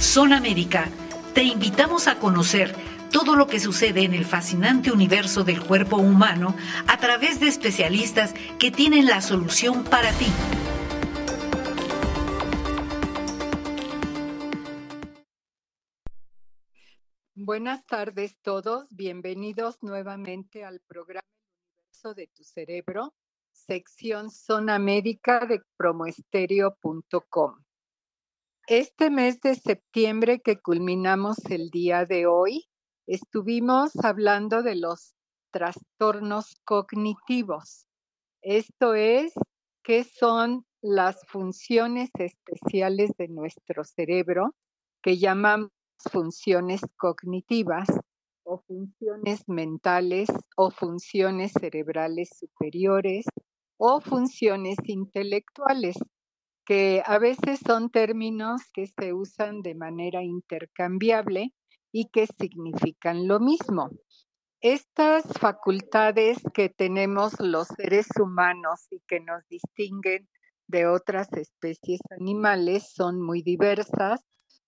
Zona América, te invitamos a conocer todo lo que sucede en el fascinante universo del cuerpo humano a través de especialistas que tienen la solución para ti. Buenas tardes todos, bienvenidos nuevamente al programa Universo de tu Cerebro, sección Zona Médica de promoestereo.com. Este mes de septiembre que culminamos el día de hoy, estuvimos hablando de los trastornos cognitivos. Esto es, qué son las funciones especiales de nuestro cerebro que llamamos funciones cognitivas o funciones mentales o funciones cerebrales superiores o funciones intelectuales, que a veces son términos que se usan de manera intercambiable y que significan lo mismo. Estas facultades que tenemos los seres humanos y que nos distinguen de otras especies animales son muy diversas.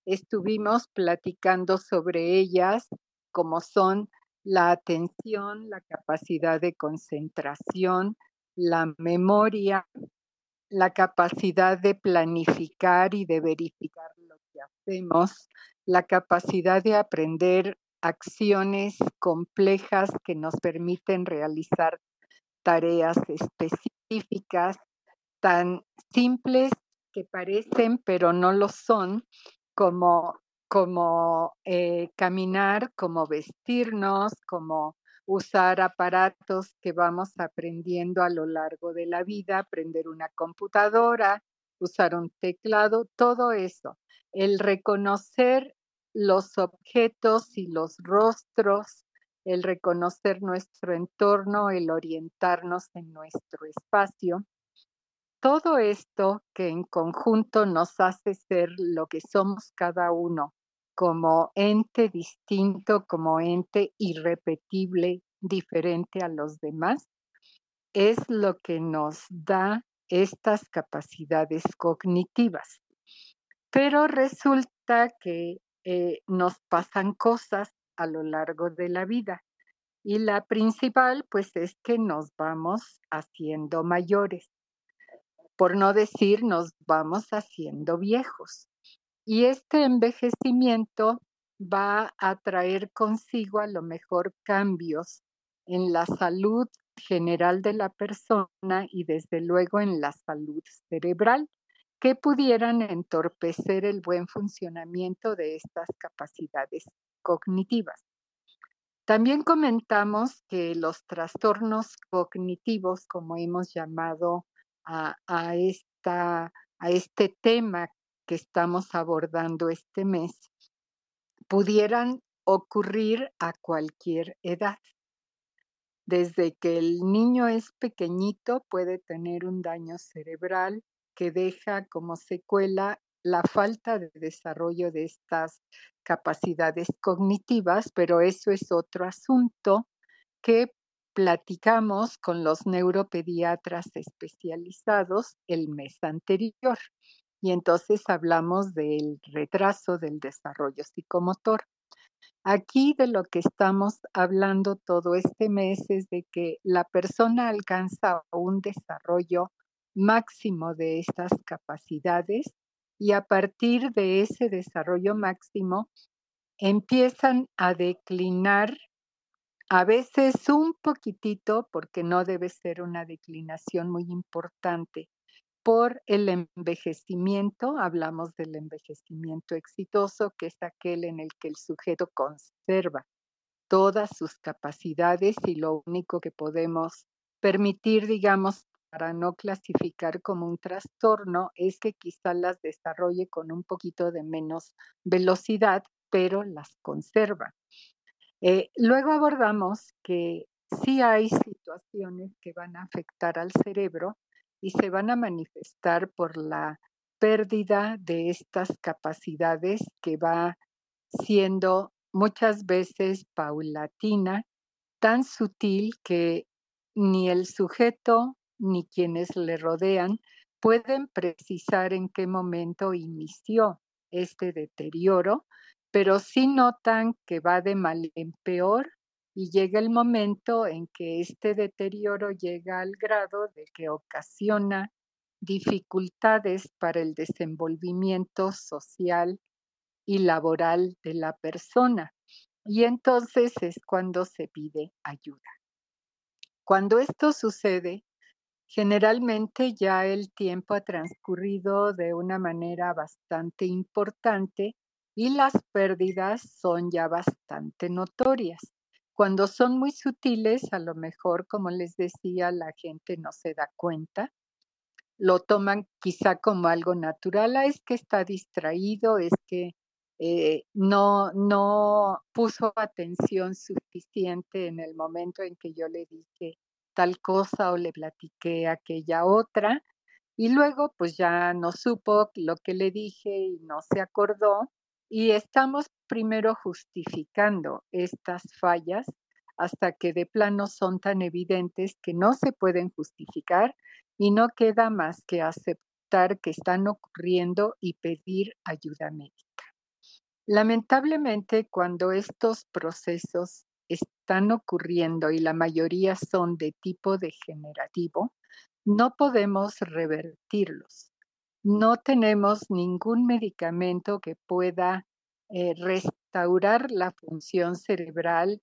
Estuvimos platicando sobre ellas, como son la atención, la capacidad de concentración, la memoria, la capacidad de planificar y de verificar lo que hacemos, la capacidad de aprender acciones complejas que nos permiten realizar tareas específicas tan simples que parecen pero no lo son, como, como eh, caminar, como vestirnos, como usar aparatos que vamos aprendiendo a lo largo de la vida, aprender una computadora, usar un teclado, todo eso. El reconocer los objetos y los rostros, el reconocer nuestro entorno, el orientarnos en nuestro espacio. Todo esto que en conjunto nos hace ser lo que somos cada uno, como ente distinto, como ente irrepetible, diferente a los demás, es lo que nos da estas capacidades cognitivas. Pero resulta que eh, nos pasan cosas a lo largo de la vida y la principal pues es que nos vamos haciendo mayores, por no decir nos vamos haciendo viejos. Y este envejecimiento va a traer consigo a lo mejor cambios en la salud general de la persona y desde luego en la salud cerebral que pudieran entorpecer el buen funcionamiento de estas capacidades cognitivas. También comentamos que los trastornos cognitivos, como hemos llamado a, esta, a este tema que estamos abordando este mes pudieran ocurrir a cualquier edad. Desde que el niño es pequeñito puede tener un daño cerebral que deja como secuela la falta de desarrollo de estas capacidades cognitivas, pero eso es otro asunto que platicamos con los neuropediatras especializados el mes anterior y entonces hablamos del retraso del desarrollo psicomotor. Aquí de lo que estamos hablando todo este mes es de que la persona alcanza un desarrollo máximo de estas capacidades y a partir de ese desarrollo máximo empiezan a declinar a veces un poquitito, porque no debe ser una declinación muy importante, por el envejecimiento, hablamos del envejecimiento exitoso, que es aquel en el que el sujeto conserva todas sus capacidades y lo único que podemos permitir, digamos, para no clasificar como un trastorno es que quizá las desarrolle con un poquito de menos velocidad, pero las conserva. Eh, luego abordamos que sí hay situaciones que van a afectar al cerebro y se van a manifestar por la pérdida de estas capacidades que va siendo muchas veces paulatina, tan sutil que ni el sujeto ni quienes le rodean pueden precisar en qué momento inició este deterioro, pero sí notan que va de mal en peor y llega el momento en que este deterioro llega al grado de que ocasiona dificultades para el desenvolvimiento social y laboral de la persona. Y entonces es cuando se pide ayuda. Cuando esto sucede, generalmente ya el tiempo ha transcurrido de una manera bastante importante y las pérdidas son ya bastante notorias. Cuando son muy sutiles, a lo mejor, como les decía, la gente no se da cuenta, lo toman quizá como algo natural, ah, es que está distraído, es que eh, no, no puso atención suficiente en el momento en que yo le dije tal cosa o le platiqué aquella otra. Y luego pues ya no supo lo que le dije y no se acordó. Y estamos primero justificando estas fallas hasta que de plano son tan evidentes que no se pueden justificar y no queda más que aceptar que están ocurriendo y pedir ayuda médica. Lamentablemente, cuando estos procesos están ocurriendo y la mayoría son de tipo degenerativo, no podemos revertirlos. No tenemos ningún medicamento que pueda eh, restaurar la función cerebral,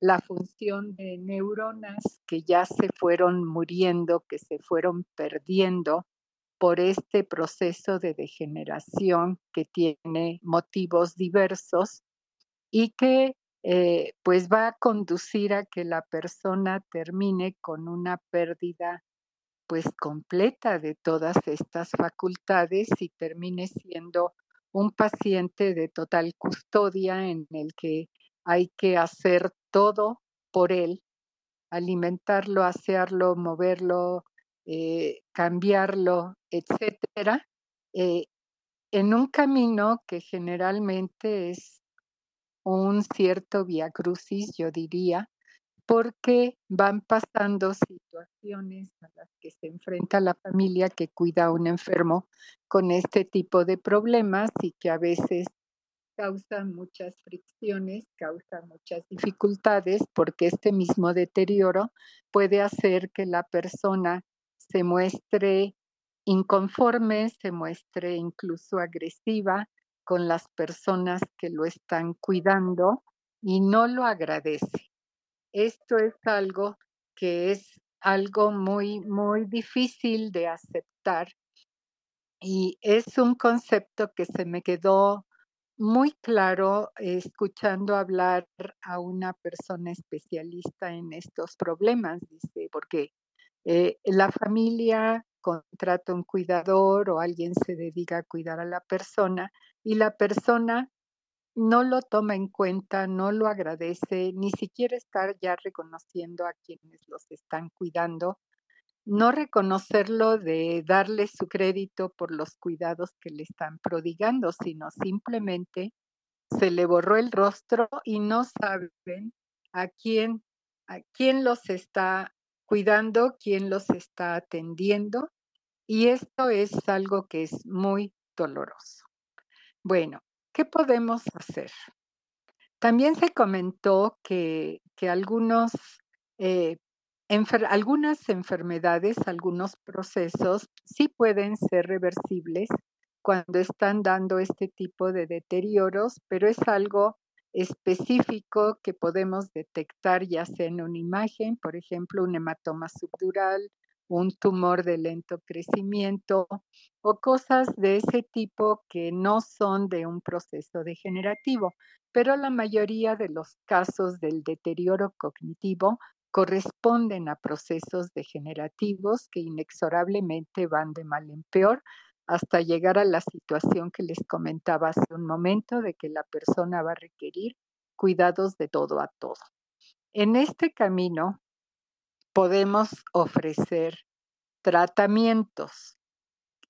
la función de neuronas que ya se fueron muriendo, que se fueron perdiendo por este proceso de degeneración que tiene motivos diversos y que eh, pues va a conducir a que la persona termine con una pérdida pues completa de todas estas facultades y termine siendo un paciente de total custodia en el que hay que hacer todo por él, alimentarlo, asearlo, moverlo, eh, cambiarlo, etcétera, eh, en un camino que generalmente es un cierto via crucis, yo diría, porque van pasando situaciones a las que se enfrenta la familia que cuida a un enfermo con este tipo de problemas y que a veces causan muchas fricciones, causa muchas dificultades, porque este mismo deterioro puede hacer que la persona se muestre inconforme, se muestre incluso agresiva con las personas que lo están cuidando y no lo agradece. Esto es algo que es algo muy, muy difícil de aceptar y es un concepto que se me quedó muy claro escuchando hablar a una persona especialista en estos problemas, dice, porque eh, la familia contrata un cuidador o alguien se dedica a cuidar a la persona y la persona no lo toma en cuenta, no lo agradece, ni siquiera estar ya reconociendo a quienes los están cuidando, no reconocerlo de darle su crédito por los cuidados que le están prodigando, sino simplemente se le borró el rostro y no saben a quién, a quién los está cuidando, quién los está atendiendo y esto es algo que es muy doloroso. Bueno, ¿qué podemos hacer? También se comentó que, que algunos, eh, algunas enfermedades, algunos procesos sí pueden ser reversibles cuando están dando este tipo de deterioros, pero es algo específico que podemos detectar ya sea en una imagen, por ejemplo, un hematoma subdural, un tumor de lento crecimiento o cosas de ese tipo que no son de un proceso degenerativo, pero la mayoría de los casos del deterioro cognitivo corresponden a procesos degenerativos que inexorablemente van de mal en peor hasta llegar a la situación que les comentaba hace un momento de que la persona va a requerir cuidados de todo a todo. En este camino podemos ofrecer tratamientos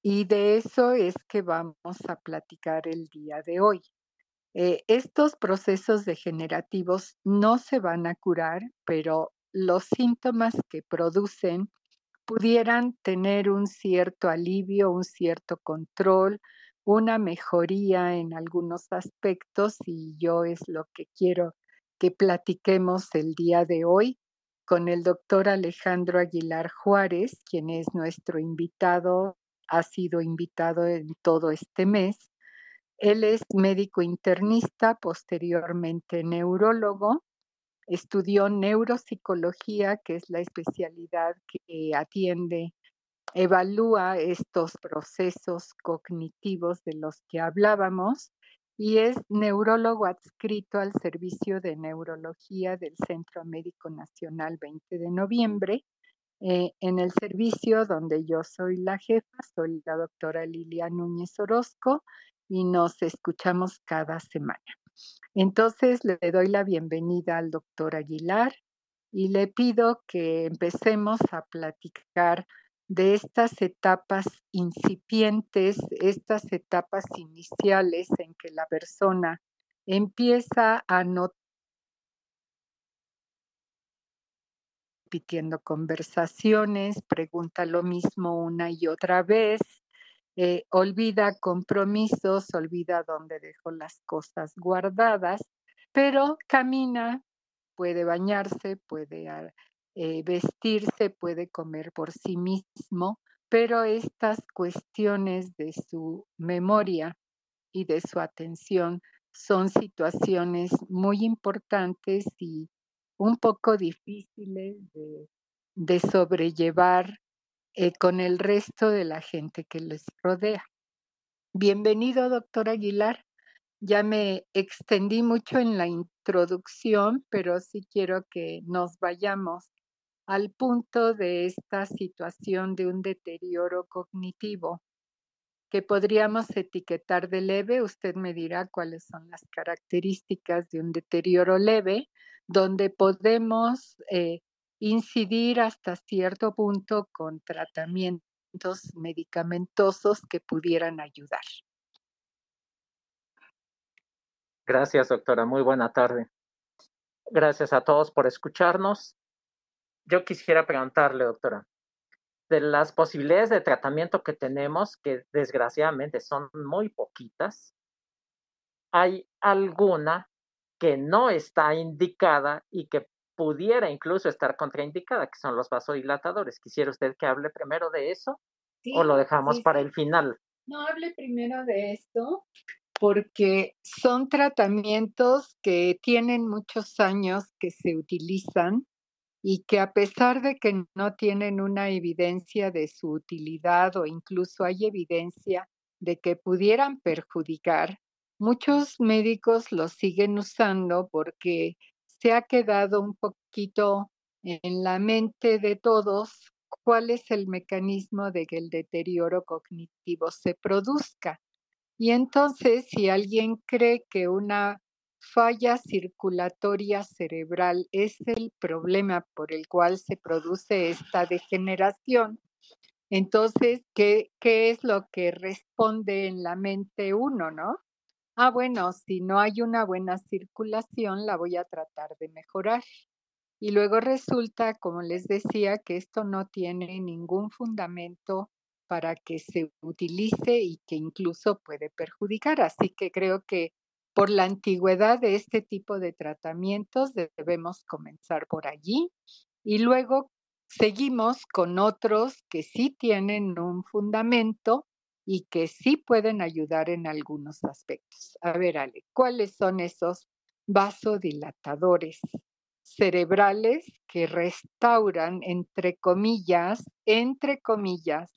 y de eso es que vamos a platicar el día de hoy. Eh, estos procesos degenerativos no se van a curar, pero los síntomas que producen pudieran tener un cierto alivio, un cierto control, una mejoría en algunos aspectos y yo es lo que quiero que platiquemos el día de hoy con el doctor Alejandro Aguilar Juárez, quien es nuestro invitado, ha sido invitado en todo este mes. Él es médico internista, posteriormente neurólogo, estudió neuropsicología, que es la especialidad que atiende evalúa estos procesos cognitivos de los que hablábamos y es neurólogo adscrito al Servicio de Neurología del Centro Médico Nacional 20 de noviembre. Eh, en el servicio donde yo soy la jefa, soy la doctora Lilia Núñez Orozco y nos escuchamos cada semana. Entonces le doy la bienvenida al doctor Aguilar y le pido que empecemos a platicar de estas etapas incipientes, estas etapas iniciales en que la persona empieza a no repitiendo conversaciones, pregunta lo mismo una y otra vez, eh, olvida compromisos, olvida dónde dejó las cosas guardadas, pero camina, puede bañarse, puede eh, vestirse, puede comer por sí mismo, pero estas cuestiones de su memoria y de su atención son situaciones muy importantes y un poco difíciles de, sobrellevar eh, con el resto de la gente que les rodea. Bienvenido, doctor Aguilar. Ya me extendí mucho en la introducción, pero sí quiero que nos vayamos al punto de esta situación de un deterioro cognitivo que podríamos etiquetar de leve. Usted me dirá cuáles son las características de un deterioro leve, donde podemos eh, incidir hasta cierto punto con tratamientos medicamentosos que pudieran ayudar. Gracias, doctora. Muy buena tarde. Gracias a todos por escucharnos yo quisiera preguntarle, doctora, de las posibilidades de tratamiento que tenemos, que desgraciadamente son muy poquitas, ¿hay alguna que no está indicada y que pudiera incluso estar contraindicada, que son los vasodilatadores? ¿Quisiera usted que hable primero de eso o lo dejamos para el final? No, hable primero de esto porque son tratamientos que tienen muchos años que se utilizan y que a pesar de que no tienen una evidencia de su utilidad o incluso hay evidencia de que pudieran perjudicar, muchos médicos los siguen usando porque se ha quedado un poquito en la mente de todos cuál es el mecanismo de que el deterioro cognitivo se produzca. Y entonces, si alguien cree que una falla circulatoria cerebral es el problema por el cual se produce esta degeneración. Entonces, ¿qué, ¿qué es lo que responde en la mente uno, no? Ah, bueno, si no hay una buena circulación, la voy a tratar de mejorar. Y luego resulta, como les decía, que esto no tiene ningún fundamento para que se utilice y que incluso puede perjudicar. Así que creo que por la antigüedad de este tipo de tratamientos debemos comenzar por allí y luego seguimos con otros que sí tienen un fundamento y que sí pueden ayudar en algunos aspectos. A ver, Ale, ¿cuáles son esos vasodilatadores cerebrales que restauran, entre comillas, entre comillas,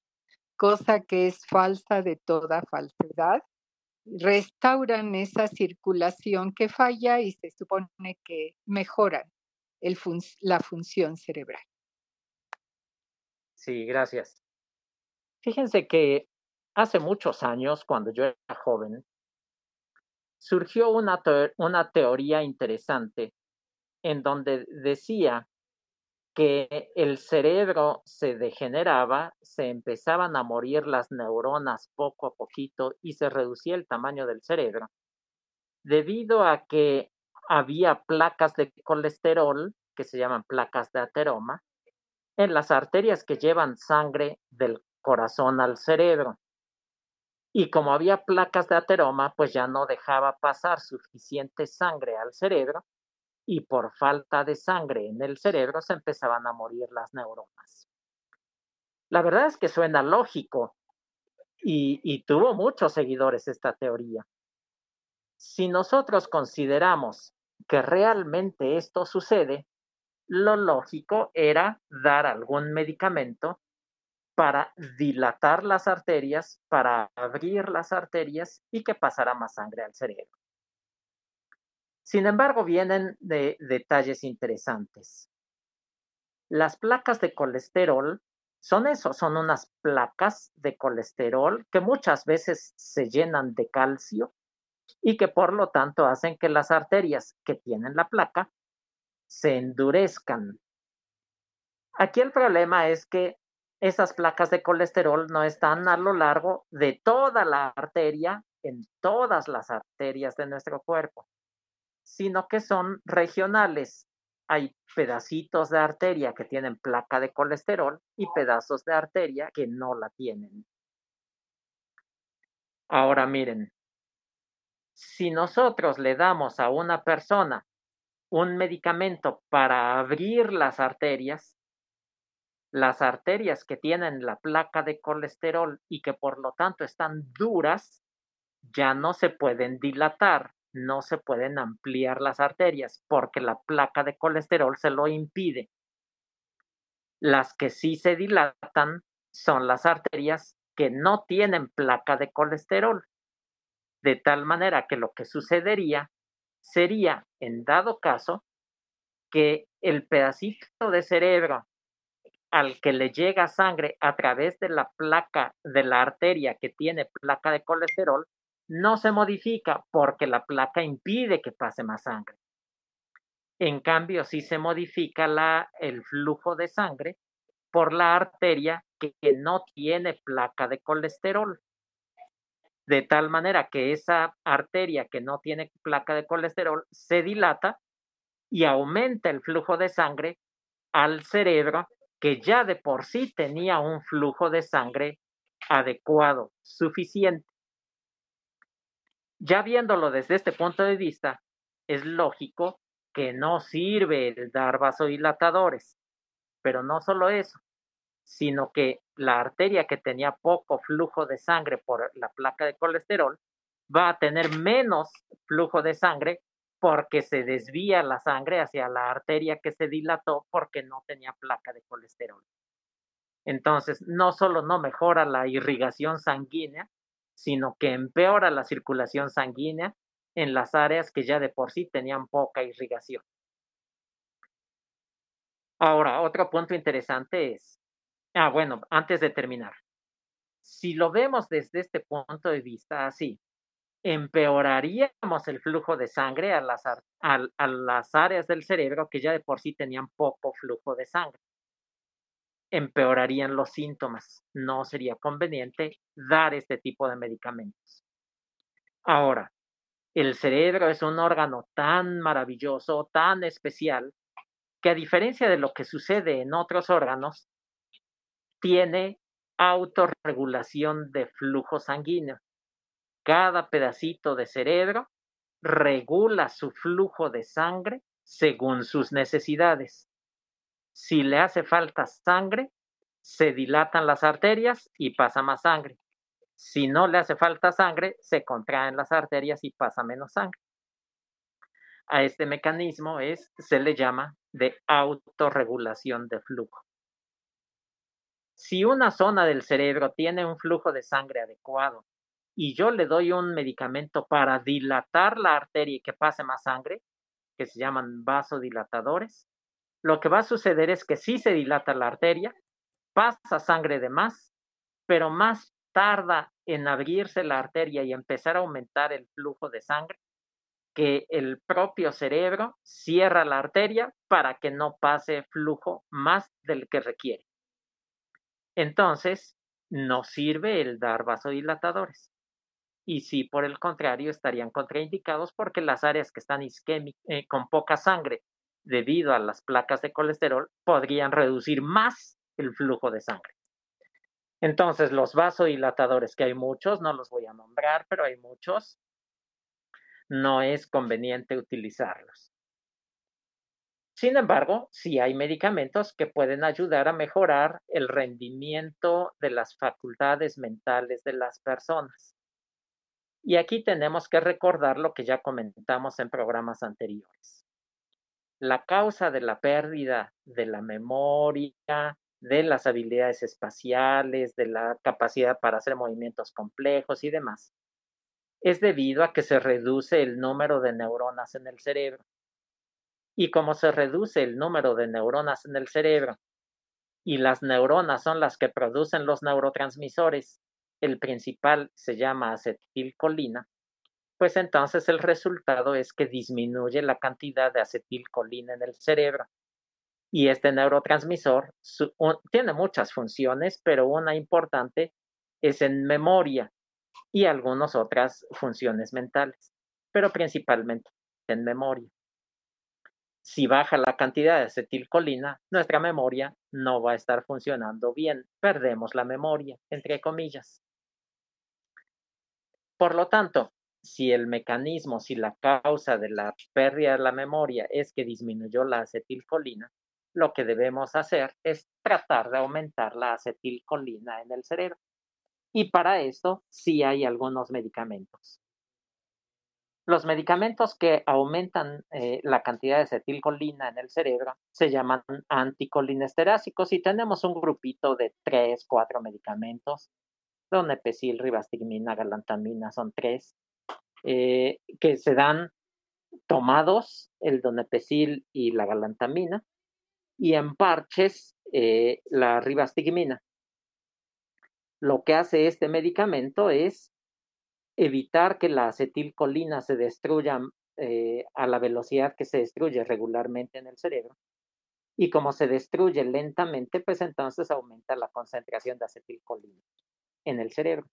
cosa que es falsa de toda falsedad, restauran esa circulación que falla y se supone que mejoran la función cerebral. Sí, gracias. Fíjense que hace muchos años, cuando yo era joven, surgió una, una teoría interesante en donde decía que el cerebro se degeneraba, se empezaban a morir las neuronas poco a poquito y se reducía el tamaño del cerebro, debido a que había placas de colesterol, que se llaman placas de ateroma, en las arterias que llevan sangre del corazón al cerebro. Y como había placas de ateroma, pues ya no dejaba pasar suficiente sangre al cerebro y por falta de sangre en el cerebro se empezaban a morir las neuronas. La verdad es que suena lógico y, tuvo muchos seguidores esta teoría. Si nosotros consideramos que realmente esto sucede, lo lógico era dar algún medicamento para dilatar las arterias, para abrir las arterias y que pasara más sangre al cerebro. Sin embargo, vienen de detalles interesantes. Las placas de colesterol son eso, son unas placas de colesterol que muchas veces se llenan de calcio y que por lo tanto hacen que las arterias que tienen la placa se endurezcan. Aquí el problema es que esas placas de colesterol no están a lo largo de toda la arteria, en todas las arterias de nuestro cuerpo, sino que son regionales. Hay pedacitos de arteria que tienen placa de colesterol y pedazos de arteria que no la tienen. Ahora miren, si nosotros le damos a una persona un medicamento para abrir las arterias, las arterias que tienen la placa de colesterol y que por lo tanto están duras, ya no se pueden dilatar, no se pueden ampliar las arterias porque la placa de colesterol se lo impide. Las que sí se dilatan son las arterias que no tienen placa de colesterol, de tal manera que lo que sucedería sería, en dado caso, que el pedacito de cerebro al que le llega sangre a través de la placa de la arteria que tiene placa de colesterol, no se modifica porque la placa impide que pase más sangre. En cambio, sí se modifica la, el flujo de sangre por la arteria que no tiene placa de colesterol de tal manera que esa arteria que no tiene placa de colesterol se dilata y aumenta el flujo de sangre al cerebro que ya de por sí tenía un flujo de sangre adecuado, suficiente. Ya viéndolo desde este punto de vista, es lógico que no sirve el dar vasodilatadores, pero no solo eso, sino que la arteria que tenía poco flujo de sangre por la placa de colesterol va a tener menos flujo de sangre porque se desvía la sangre hacia la arteria que se dilató porque no tenía placa de colesterol. Entonces, no solo no mejora la irrigación sanguínea, sino que empeora la circulación sanguínea en las áreas que ya de por sí tenían poca irrigación. Ahora, otro punto interesante es, Ah, bueno, antes de terminar, si lo vemos desde este punto de vista así, empeoraríamos el flujo de sangre a las, a las áreas del cerebro que ya de por sí tenían poco flujo de sangre. Empeorarían los síntomas. No sería conveniente dar este tipo de medicamentos. Ahora, el cerebro es un órgano tan maravilloso, tan especial, que a diferencia de lo que sucede en otros órganos, tiene autorregulación de flujo sanguíneo. Cada pedacito de cerebro regula su flujo de sangre según sus necesidades. Si le hace falta sangre, se dilatan las arterias y pasa más sangre. Si no le hace falta sangre, se contraen las arterias y pasa menos sangre. A este mecanismo se le llama de autorregulación de flujo. Si una zona del cerebro tiene un flujo de sangre adecuado y yo le doy un medicamento para dilatar la arteria y que pase más sangre, que se llaman vasodilatadores, lo que va a suceder es que sí se dilata la arteria, pasa sangre de más, pero más tarda en abrirse la arteria y empezar a aumentar el flujo de sangre que el propio cerebro cierra la arteria para que no pase flujo más del que requiere. Entonces, no sirve el dar vasodilatadores. Y sí, por el contrario, estarían contraindicados porque las áreas que están eh, con poca sangre debido a las placas de colesterol podrían reducir más el flujo de sangre. Entonces, los vasodilatadores, que hay muchos, no los voy a nombrar, pero hay muchos, no es conveniente utilizarlos. Sin embargo, sí hay medicamentos que pueden ayudar a mejorar el rendimiento de las facultades mentales de las personas. Y aquí tenemos que recordar lo que ya comentamos en programas anteriores. La causa de la pérdida de la memoria, de las habilidades espaciales, de la capacidad para hacer movimientos complejos y demás, es debido a que se reduce el número de neuronas en el cerebro. Y como se reduce el número de neuronas en el cerebro, y las neuronas son las que producen los neurotransmisores, el principal se llama acetilcolina, pues entonces el resultado es que disminuye la cantidad de acetilcolina en el cerebro. Y este neurotransmisor tiene muchas funciones, pero una importante es en memoria y algunas otras funciones mentales, pero principalmente en memoria. Si baja la cantidad de acetilcolina, nuestra memoria no va a estar funcionando bien. Perdemos la memoria, entre comillas. Por lo tanto, si el mecanismo, si la causa de la pérdida de la memoria es que disminuyó la acetilcolina, lo que debemos hacer es tratar de aumentar la acetilcolina en el cerebro. Y para esto sí hay algunos medicamentos. Los medicamentos que aumentan eh, la cantidad de acetilcolina en el cerebro se llaman anticolinesterásicos y tenemos un grupito de tres, cuatro medicamentos donepezil, ribastigmina, galantamina, son tres, eh, que se dan tomados, el donepezil y la galantamina, y en parches eh, la ribastigmina. Lo que hace este medicamento es evitar que la acetilcolina se destruya eh, a la velocidad que se destruye regularmente en el cerebro. Y como se destruye lentamente, pues entonces aumenta la concentración de acetilcolina en el cerebro.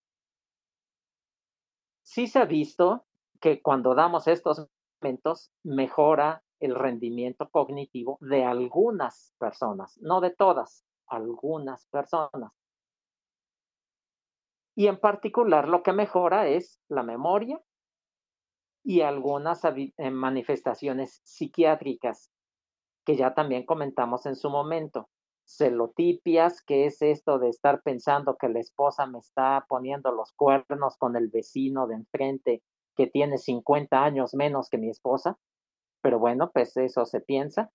Sí se ha visto que cuando damos estos medicamentos mejora el rendimiento cognitivo de algunas personas, no de todas, algunas personas. Y en particular lo que mejora es la memoria y algunas eh, manifestaciones psiquiátricas que ya también comentamos en su momento celotipias, que es esto de estar pensando que la esposa me está poniendo los cuernos con el vecino de enfrente que tiene 50 años menos que mi esposa, pero bueno, pues eso se piensa.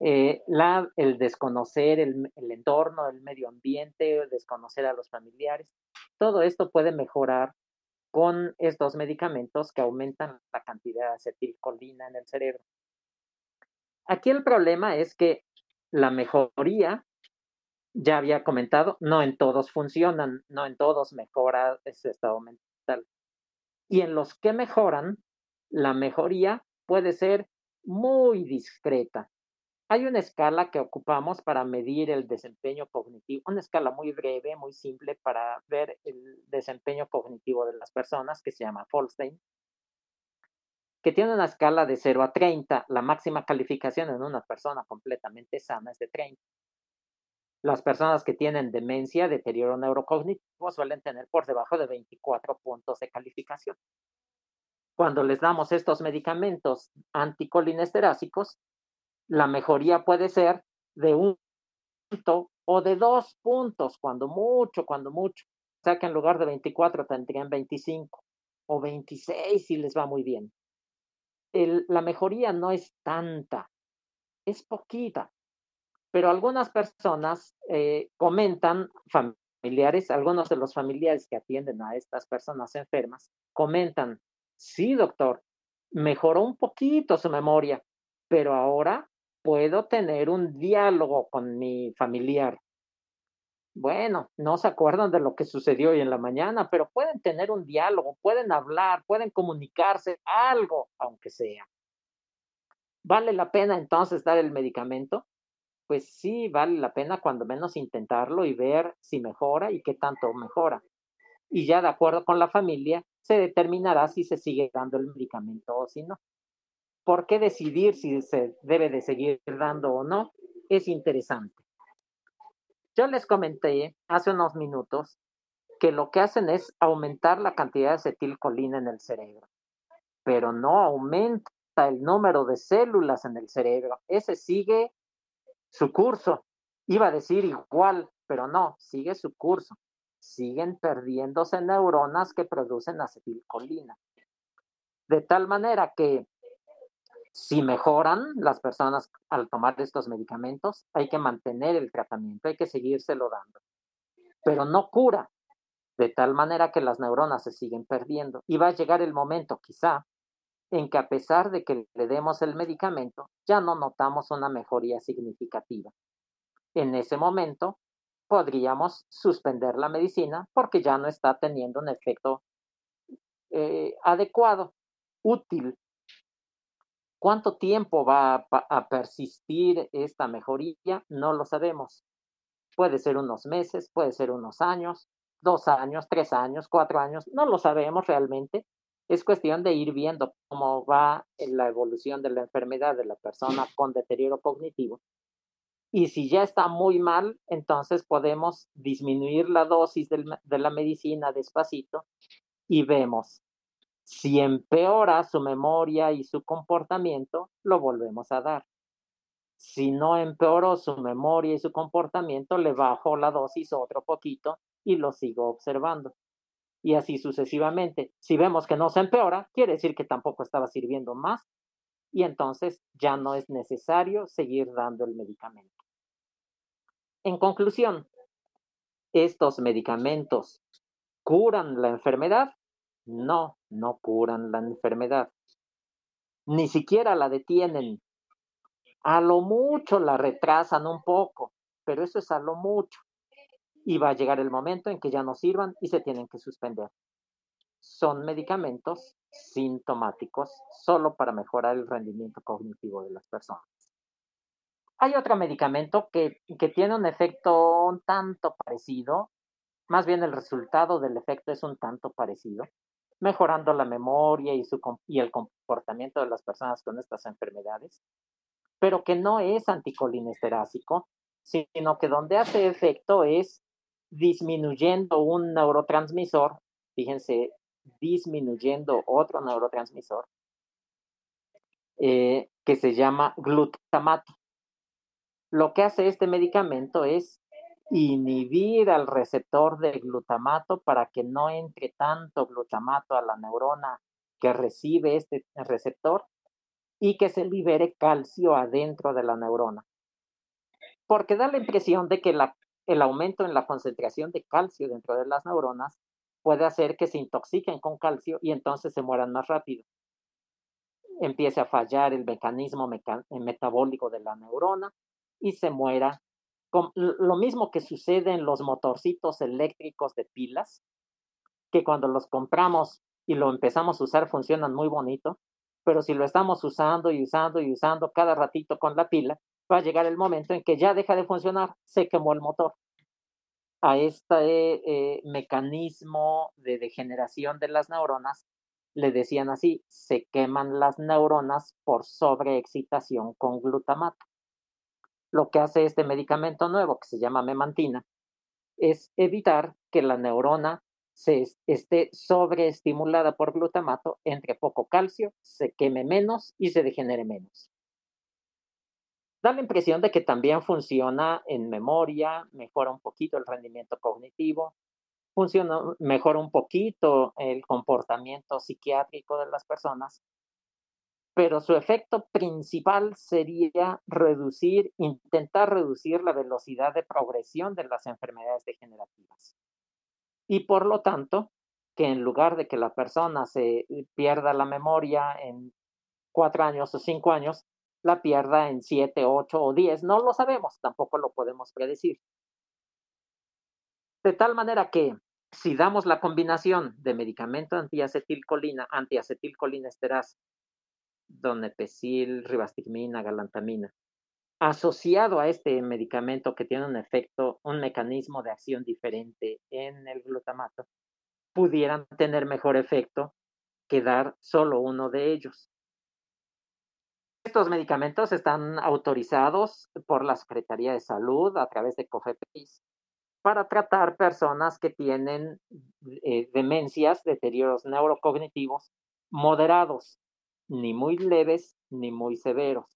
Eh, la, el desconocer el, el, entorno, el medio ambiente, desconocer a los familiares, todo esto puede mejorar con estos medicamentos que aumentan la cantidad de acetilcolina en el cerebro. Aquí el problema es que la mejoría, ya había comentado, no en todos funcionan, no en todos mejora ese estado mental. Y en los que mejoran, la mejoría puede ser muy discreta. Hay una escala que ocupamos para medir el desempeño cognitivo, una escala muy breve, muy simple para ver el desempeño cognitivo de las personas que se llama Folstein que tiene una escala de 0 a 30. La máxima calificación en una persona completamente sana es de 30. Las personas que tienen demencia, deterioro neurocognitivo, suelen tener por debajo de 24 puntos de calificación. Cuando les damos estos medicamentos anticolinesterásicos, la mejoría puede ser de un punto o de dos puntos, cuando mucho, cuando mucho. O sea que en lugar de 24 tendrían 25 o 26 si les va muy bien la mejoría no es tanta, es poquita. Pero algunas personas eh, comentan, familiares, algunos de los familiares que atienden a estas personas enfermas, comentan, sí, doctor, mejoró un poquito su memoria, pero ahora puedo tener un diálogo con mi familiar bueno, no se acuerdan de lo que sucedió hoy en la mañana, pero pueden tener un diálogo, pueden hablar, pueden comunicarse, algo, aunque sea. ¿Vale la pena entonces dar el medicamento? Pues sí, vale la pena cuando menos intentarlo y ver si mejora y qué tanto mejora. Y ya de acuerdo con la familia, se determinará si se sigue dando el medicamento o si no. ¿Por qué decidir si se debe de seguir dando o no? Es interesante. Yo les comenté hace unos minutos que lo que hacen es aumentar la cantidad de acetilcolina en el cerebro, pero no aumenta el número de células en el cerebro. Ese sigue su curso. Iba a decir igual, pero no, sigue su curso. Siguen perdiéndose neuronas que producen acetilcolina. De tal manera que si mejoran las personas al tomar estos medicamentos, hay que mantener el tratamiento, hay que seguírselo dando. Pero no cura, de tal manera que las neuronas se siguen perdiendo. Y va a llegar el momento, quizá, en que a pesar de que le demos el medicamento, ya no notamos una mejoría significativa. En ese momento, podríamos suspender la medicina porque ya no está teniendo un efecto eh, adecuado, útil. ¿Cuánto tiempo va a persistir esta mejoría? No lo sabemos. Puede ser unos meses, puede ser unos años, dos años, tres años, cuatro años, no lo sabemos realmente. Es cuestión de ir viendo cómo va la evolución de la enfermedad de la persona con deterioro cognitivo. Y si ya está muy mal, entonces podemos disminuir la dosis de la medicina despacito y vemos si empeora su memoria y su comportamiento, lo volvemos a dar. Si no empeoró su memoria y su comportamiento, le bajo la dosis otro poquito y lo sigo observando. Y así sucesivamente. Si vemos que no se empeora, quiere decir que tampoco estaba sirviendo más y entonces ya no es necesario seguir dando el medicamento. En conclusión, ¿estos medicamentos curan la enfermedad? No, no curan la enfermedad. Ni siquiera la detienen. A lo mucho la retrasan un poco, pero eso es a lo mucho y va a llegar el momento en que ya no sirvan y se tienen que suspender. Son medicamentos sintomáticos solo para mejorar el rendimiento cognitivo de las personas. Hay otro medicamento que, que tiene un efecto un tanto parecido, más bien el resultado del efecto es un tanto parecido, mejorando la memoria y, su, y el comportamiento de las personas con estas enfermedades, pero que no es anticolinesterásico, sino que donde hace efecto es disminuyendo un neurotransmisor, fíjense, disminuyendo otro neurotransmisor eh, que se llama glutamato. Lo que hace este medicamento es inhibir al receptor de glutamato para que no entre tanto glutamato a la neurona que recibe este receptor y que se libere calcio adentro de la neurona. Porque da la impresión de que la el aumento en la concentración de calcio dentro de las neuronas puede hacer que se intoxiquen con calcio y entonces se mueran más rápido. Empiece a fallar el mecanismo eh, metabólico de la neurona y se muera. Lo mismo que sucede en los motorcitos eléctricos de pilas, que cuando los compramos y lo empezamos a usar funcionan muy bonito, pero si lo estamos usando y usando y usando cada ratito con la pila, va a llegar el momento en que ya deja de funcionar, se quemó el motor. A este eh, mecanismo de degeneración de las neuronas le decían así, se queman las neuronas por sobreexcitación con glutamato. Lo que hace este medicamento nuevo, que se llama memantina, es evitar que la neurona se esté sobreestimulada por glutamato, entre poco calcio, se queme menos y se degenere menos. Da la impresión de que también funciona en memoria, mejora un poquito el rendimiento cognitivo, funciona, mejora un poquito el comportamiento psiquiátrico de las personas, pero su efecto principal sería reducir, intentar reducir la velocidad de progresión de las enfermedades degenerativas. Y por lo tanto, que en lugar de que la persona se pierda la memoria en cuatro años o cinco años, la pierda en 7, 8 o 10. No lo sabemos, tampoco lo podemos predecir. De tal manera que si damos la combinación de medicamento antiacetilcolina, antiacetilcolina donepecil, ribastigmina, galantamina, asociado a este medicamento que tiene un efecto, un mecanismo de acción diferente en el glutamato, pudieran tener mejor efecto que dar solo uno de ellos. Estos medicamentos están autorizados por la Secretaría de Salud a través de COFEPRIS para tratar personas que tienen eh, demencias, deterioros neurocognitivos moderados, ni muy leves ni muy severos,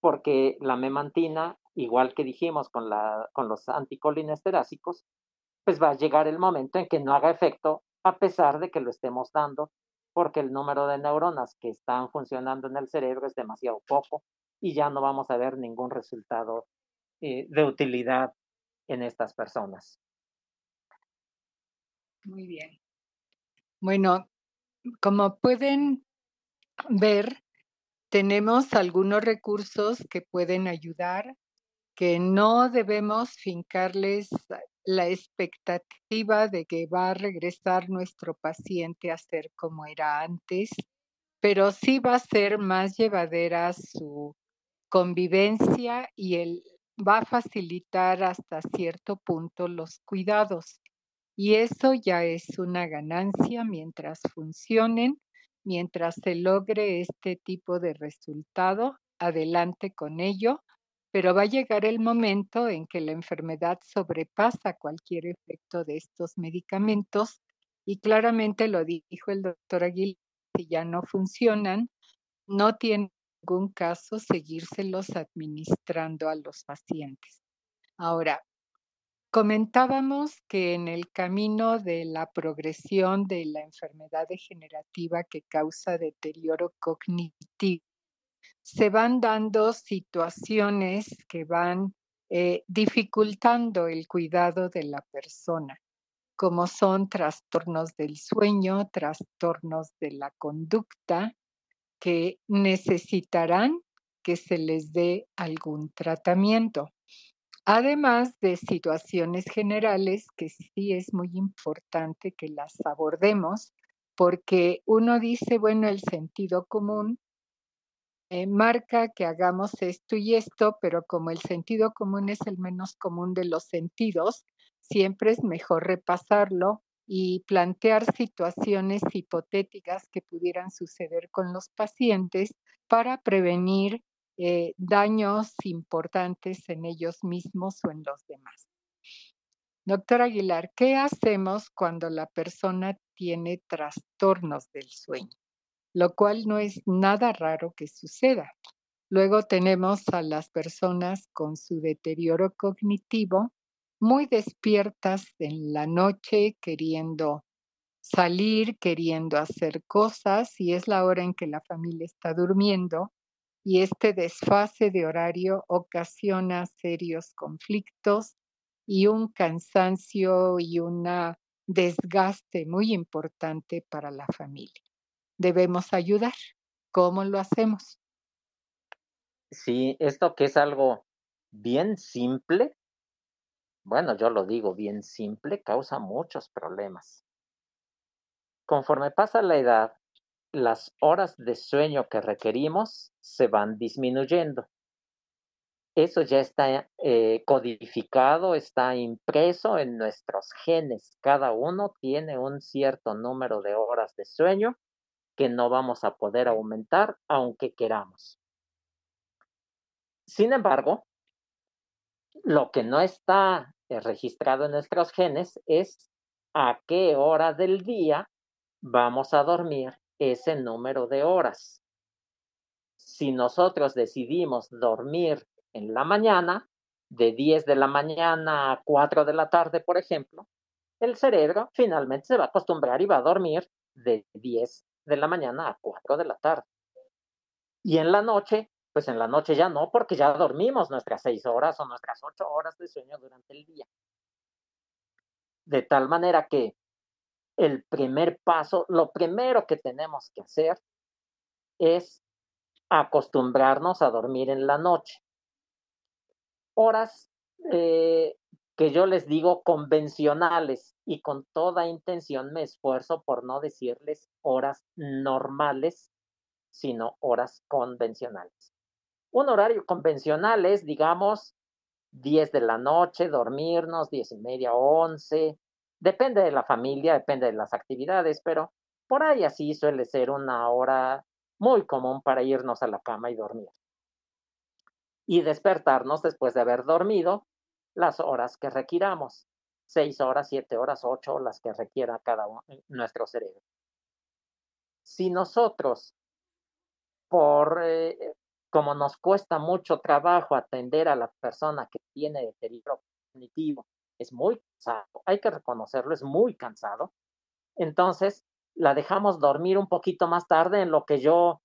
porque la memantina, igual que dijimos con, la, con los anticolinesterásicos, pues va a llegar el momento en que no haga efecto a pesar de que lo estemos dando, porque el número de neuronas que están funcionando en el cerebro es demasiado poco y ya no vamos a ver ningún resultado eh, de utilidad en estas personas. Muy bien. Bueno, como pueden ver, tenemos algunos recursos que pueden ayudar, que no debemos fincarles la expectativa de que va a regresar nuestro paciente a ser como era antes, pero sí va a ser más llevadera su convivencia y el, va a facilitar hasta cierto punto los cuidados. Y eso ya es una ganancia mientras funcionen, mientras se logre este tipo de resultado, adelante con ello, pero va a llegar el momento en que la enfermedad sobrepasa cualquier efecto de estos medicamentos y claramente lo dijo el doctor Aguilar, si ya no funcionan, no tiene ningún caso seguírselos administrando a los pacientes. Ahora, comentábamos que en el camino de la progresión de la enfermedad degenerativa que causa deterioro cognitivo, se van dando situaciones que van eh, dificultando el cuidado de la persona, como son trastornos del sueño, trastornos de la conducta, que necesitarán que se les dé algún tratamiento. Además de situaciones generales que sí es muy importante que las abordemos, porque uno dice, bueno, el sentido común eh, marca que hagamos esto y esto, pero como el sentido común es el menos común de los sentidos, siempre es mejor repasarlo y plantear situaciones hipotéticas que pudieran suceder con los pacientes para prevenir eh, daños importantes en ellos mismos o en los demás. Doctor Aguilar, ¿qué hacemos cuando la persona tiene trastornos del sueño? lo cual no es nada raro que suceda. Luego tenemos a las personas con su deterioro cognitivo muy despiertas en la noche, queriendo salir, queriendo hacer cosas, y es la hora en que la familia está durmiendo, y este desfase de horario ocasiona serios conflictos y un cansancio y un desgaste muy importante para la familia debemos ayudar. ¿Cómo lo hacemos? Sí, esto que es algo bien simple, bueno, yo lo digo bien simple, causa muchos problemas. Conforme pasa la edad, las horas de sueño que requerimos se van disminuyendo. Eso ya está eh, codificado, está impreso en nuestros genes. Cada uno tiene un cierto número de horas de sueño que no vamos a poder aumentar aunque queramos. Sin embargo, lo que no está eh, registrado en nuestros genes es a qué hora del día vamos a dormir ese número de horas. Si nosotros decidimos dormir en la mañana, de 10 de la mañana a 4 de la tarde, por ejemplo, el cerebro finalmente se va a acostumbrar y va a dormir de 10 de la mañana a 4 de la tarde. Y en la noche, pues en la noche ya no, porque ya dormimos nuestras 6 horas o nuestras 8 horas de sueño durante el día. De tal manera que el primer paso, lo primero que tenemos que hacer es acostumbrarnos a dormir en la noche. Horas eh, que yo les digo convencionales y con toda intención me esfuerzo por no decirles horas normales, sino horas convencionales. Un horario convencional es, digamos, 10 de la noche, dormirnos, 10 y media, 11, depende de la familia, depende de las actividades, pero por ahí así suele ser una hora muy común para irnos a la cama y dormir. Y despertarnos después de haber dormido las horas que requiramos. seis horas, siete horas, ocho, las que requiera cada uno, nuestro cerebro. Si nosotros, por eh, como nos cuesta mucho trabajo atender a la persona que tiene deterioro cognitivo, es muy cansado, hay que reconocerlo, es muy cansado. Entonces, la dejamos dormir un poquito más tarde en lo que yo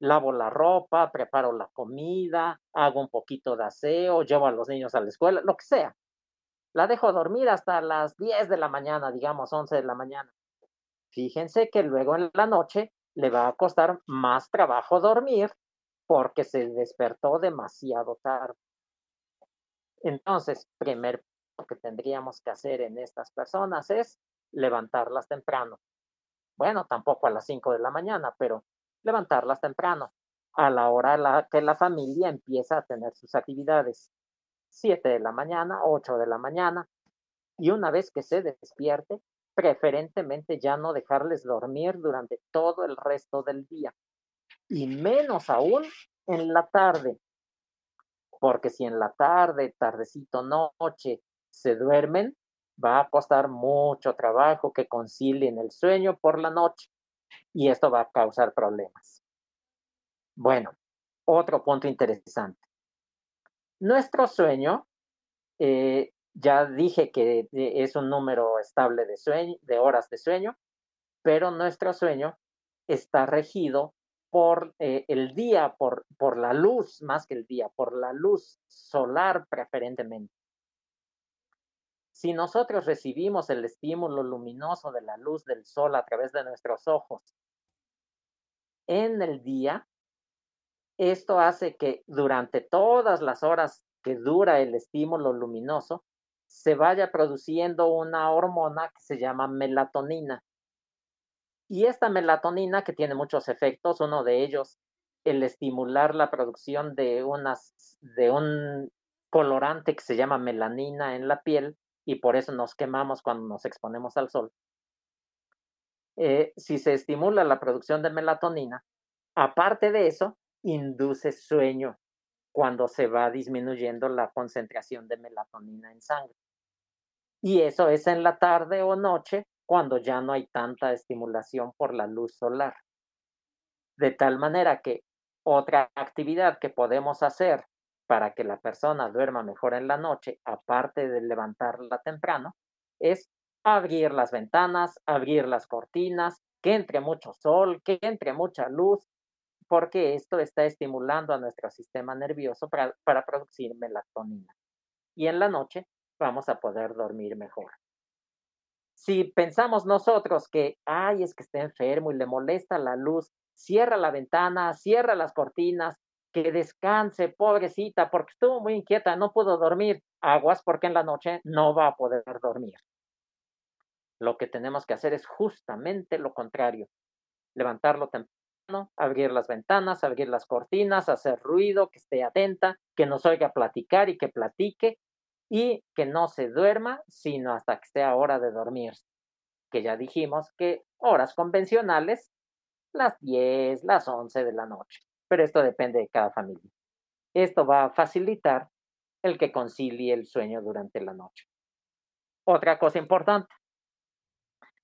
lavo la ropa, preparo la comida, hago un poquito de aseo, llevo a los niños a la escuela, lo que sea. La dejo dormir hasta las 10 de la mañana, digamos 11 de la mañana. Fíjense que luego en la noche le va a costar más trabajo dormir porque se despertó demasiado tarde. Entonces, primer que tendríamos que hacer en estas personas es levantarlas temprano. Bueno, tampoco a las 5 de la mañana, pero levantarlas temprano, a la hora que la familia empieza a tener sus actividades. 7 de la mañana, 8 de la mañana, y una vez que se despierte, preferentemente ya no dejarles dormir durante todo el resto del día, y menos aún en la tarde, porque si en la tarde, tardecito, noche, se duermen, va a costar mucho trabajo que concilien el sueño por la noche y esto va a causar problemas. Bueno, otro punto interesante. Nuestro sueño, eh, ya dije que es un número estable de, horas de sueño, pero nuestro sueño está regido por eh, el día, por la luz, más que el día, por la luz solar preferentemente. Si nosotros recibimos el estímulo luminoso de la luz del sol a través de nuestros ojos en el día, esto hace que durante todas las horas que dura el estímulo luminoso, se vaya produciendo una hormona que se llama melatonina. Y esta melatonina, que tiene muchos efectos, uno de ellos, el estimular la producción de, unas, de un colorante que se llama melanina en la piel, y por eso nos quemamos cuando nos exponemos al sol. Eh, si se estimula la producción de melatonina, aparte de eso, induce sueño cuando se va disminuyendo la concentración de melatonina en sangre. Y eso es en la tarde o noche cuando ya no hay tanta estimulación por la luz solar. De tal manera que otra actividad que podemos hacer para que la persona duerma mejor en la noche, aparte de levantarla temprano, es abrir las ventanas, abrir las cortinas, que entre mucho sol, que entre mucha luz, porque esto está estimulando a nuestro sistema nervioso para, producir melatonina. Y en la noche vamos a poder dormir mejor. Si pensamos nosotros que, ay, es que está enfermo y le molesta la luz, cierra la ventana, cierra las cortinas, que descanse, pobrecita, porque estuvo muy inquieta, no pudo dormir. Aguas porque en la noche no va a poder dormir. Lo que tenemos que hacer es justamente lo contrario. Levantarlo temprano, abrir las ventanas, abrir las cortinas, hacer ruido, que esté atenta, que nos oiga platicar y que platique y que no se duerma sino hasta que sea hora de dormir. Que ya dijimos que horas convencionales, las 10, las 11 de la noche pero esto depende de cada familia. Esto va a facilitar el que concilie el sueño durante la noche. Otra cosa importante,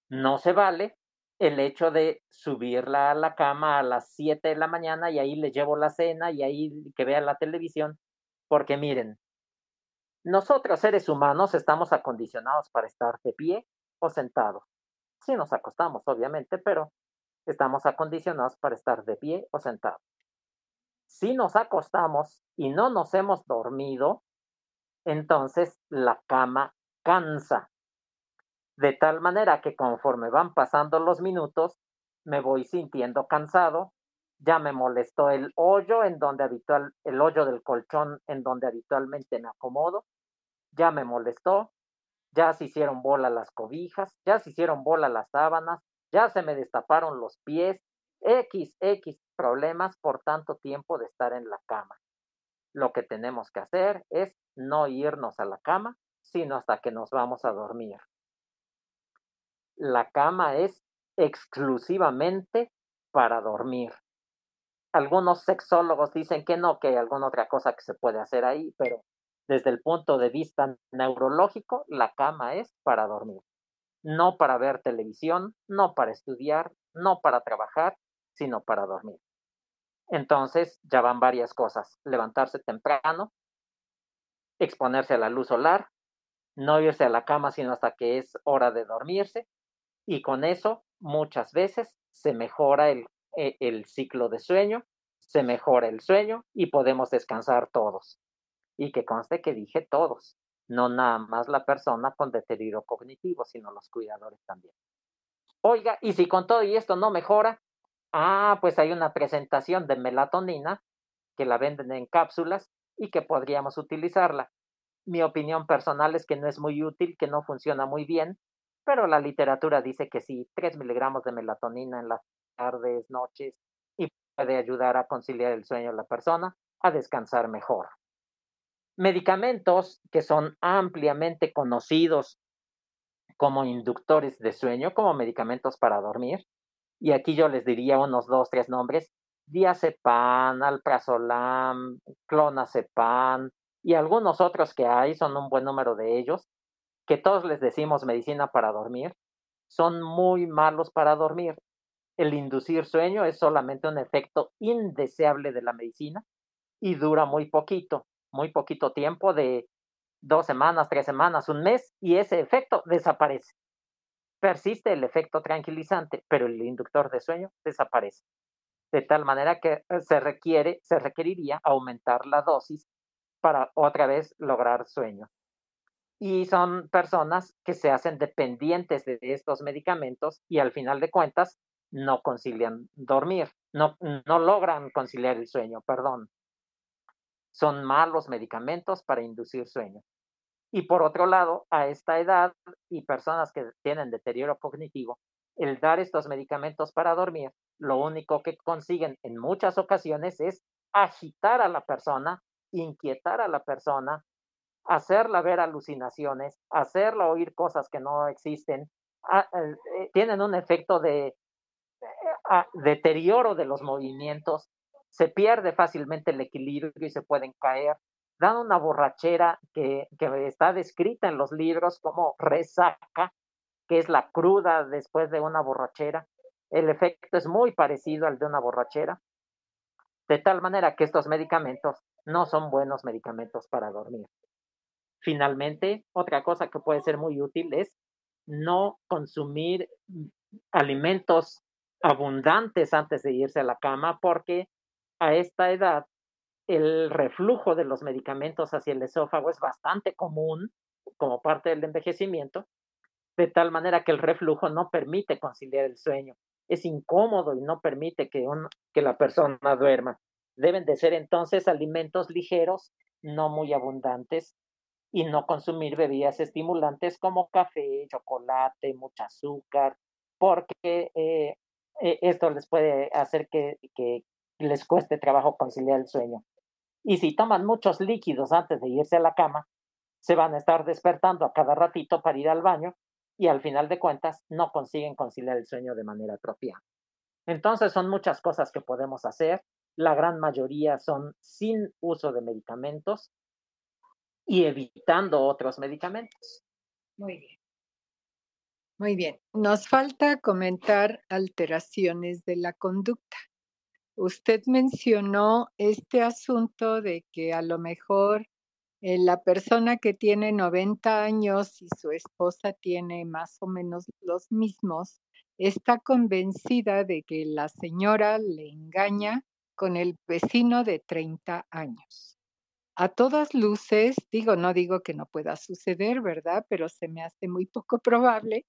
no se vale el hecho de subirla a la cama a las 7 de la mañana y ahí le llevo la cena y ahí que vea la televisión, porque miren, nosotros seres humanos estamos acondicionados para estar de pie o sentados. Sí nos acostamos, obviamente, pero estamos acondicionados para estar de pie o sentados si nos acostamos y no nos hemos dormido, entonces la cama cansa. De tal manera que conforme van pasando los minutos, me voy sintiendo cansado, ya me molestó el hoyo en donde habitual, el hoyo del colchón en donde habitualmente me acomodo, ya me molestó, ya se hicieron bola las cobijas, ya se hicieron bola las sábanas, ya se me destaparon los pies, X, X problemas por tanto tiempo de estar en la cama. Lo que tenemos que hacer es no irnos a la cama, sino hasta que nos vamos a dormir. La cama es exclusivamente para dormir. Algunos sexólogos dicen que no, que hay alguna otra cosa que se puede hacer ahí, pero desde el punto de vista neurológico, la cama es para dormir, no para ver televisión, no para estudiar, no para trabajar, sino para dormir. Entonces ya van varias cosas, levantarse temprano, exponerse a la luz solar, no irse a la cama sino hasta que es hora de dormirse y con eso muchas veces se mejora el, e, el ciclo de sueño, se mejora el sueño y podemos descansar todos. Y que conste que dije todos, no nada más la persona con deterioro cognitivo, sino los cuidadores también. Oiga, y si con todo y esto no mejora, ah, pues hay una presentación de melatonina que la venden en cápsulas y que podríamos utilizarla. Mi opinión personal es que no es muy útil, que no funciona muy bien, pero la literatura dice que sí, 3 miligramos de melatonina en las tardes, noches, y puede ayudar a conciliar el sueño de la persona, a descansar mejor. Medicamentos que son ampliamente conocidos como inductores de sueño, como medicamentos para dormir, y aquí yo les diría unos dos, tres nombres, diazepam, alprazolam, clonazepam y algunos otros que hay, son un buen número de ellos, que todos les decimos medicina para dormir, son muy malos para dormir. El inducir sueño es solamente un efecto indeseable de la medicina y dura muy poquito, muy poquito tiempo de dos semanas, tres semanas, un mes, y ese efecto desaparece. Persiste el efecto tranquilizante, pero el inductor de sueño desaparece. De tal manera que eh, se requiere, se requeriría aumentar la dosis para otra vez lograr sueño. Y son personas que se hacen dependientes de estos medicamentos y al final de cuentas no concilian dormir, no, no logran conciliar el sueño, perdón. Son malos medicamentos para inducir sueño. Y por otro lado, a esta edad y personas que tienen deterioro cognitivo, el dar estos medicamentos para dormir, lo único que consiguen en muchas ocasiones es agitar a la persona, inquietar a la persona, hacerla ver alucinaciones, hacerla oír cosas que no existen, ah, eh, eh, tienen un efecto de eh, ah, deterioro de los movimientos, se pierde fácilmente el equilibrio y se pueden caer, dan una borrachera que, que está descrita en los libros como resaca, que es la cruda después de una borrachera. El efecto es muy parecido al de una borrachera, de tal manera que estos medicamentos no son buenos medicamentos para dormir. Finalmente, otra cosa que puede ser muy útil es no consumir alimentos abundantes antes de irse a la cama porque a esta edad el reflujo de los medicamentos hacia el esófago es bastante común como parte del envejecimiento, de tal manera que el reflujo no permite conciliar el sueño. Es incómodo y no permite que, la persona duerma. Deben de ser entonces alimentos ligeros, no muy abundantes, y no consumir bebidas estimulantes como café, chocolate, mucho azúcar, porque eh, eh, esto les puede hacer que les cueste trabajo conciliar el sueño. Y si toman muchos líquidos antes de irse a la cama, se van a estar despertando a cada ratito para ir al baño y al final de cuentas no consiguen conciliar el sueño de manera apropiada. Entonces son muchas cosas que podemos hacer. La gran mayoría son sin uso de medicamentos y evitando otros medicamentos. Muy bien. Muy bien. Nos falta comentar alteraciones de la conducta. Usted mencionó este asunto de que a lo mejor eh, la persona que tiene 90 años y su esposa tiene más o menos los mismos, está convencida de que la señora le engaña con el vecino de 30 años. A todas luces, digo, no digo que no pueda suceder, ¿verdad? Pero se me hace muy poco probable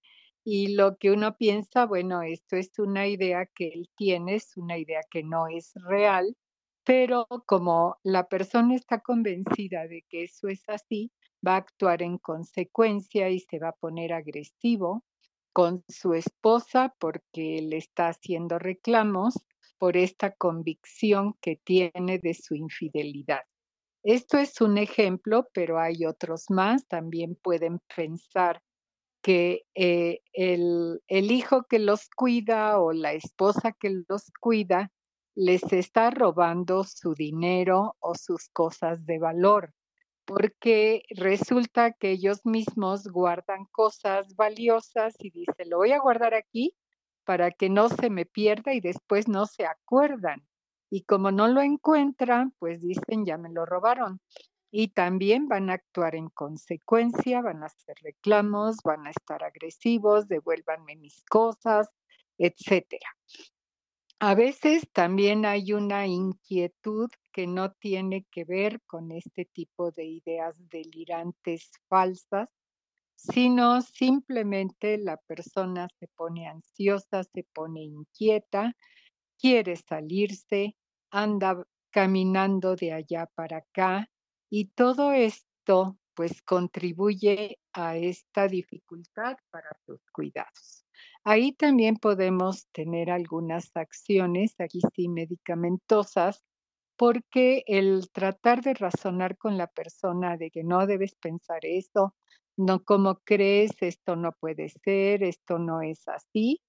y lo que uno piensa, bueno, esto es una idea que él tiene, es una idea que no es real, pero como la persona está convencida de que eso es así, va a actuar en consecuencia y se va a poner agresivo con su esposa porque le está haciendo reclamos por esta convicción que tiene de su infidelidad. Esto es un ejemplo, pero hay otros más. También pueden pensar que eh, el, el hijo que los cuida o la esposa que los cuida les está robando su dinero o sus cosas de valor. porque resulta que ellos mismos guardan cosas valiosas y dice, lo voy a guardar aquí para que no se me pierda y después no se acuerdan. Y como no lo encuentran, pues dicen, ya me lo robaron. Y también van a actuar en consecuencia, van a hacer reclamos, van a estar agresivos, devuélvanme mis cosas, etcétera. A veces también hay una inquietud que no tiene que ver con este tipo de ideas delirantes falsas, sino simplemente la persona se pone ansiosa, se pone inquieta, quiere salirse, anda caminando de allá para acá y todo esto pues contribuye a esta dificultad para sus cuidados. Ahí también podemos tener algunas acciones, aquí sí medicamentosas, porque el tratar de razonar con la persona de que no debes pensar eso, no como crees, esto no puede ser, esto no es así,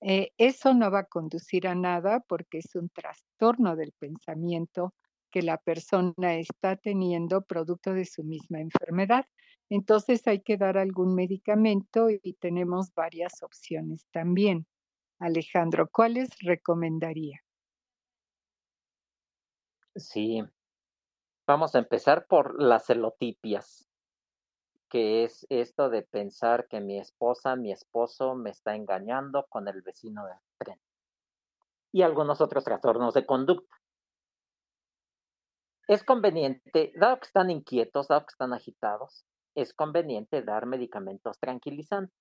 eh, eso no va a conducir a nada porque es un trastorno del pensamiento que la persona está teniendo producto de su misma enfermedad. Entonces hay que dar algún medicamento y tenemos varias opciones también. Alejandro, ¿cuáles recomendaría? Sí, vamos a empezar por las celotipias, que es esto de pensar que mi esposa, mi esposo me está engañando con el vecino del tren. Y algunos otros trastornos de conducta. Es conveniente, dado que están inquietos, dado que están agitados, es conveniente dar medicamentos tranquilizantes.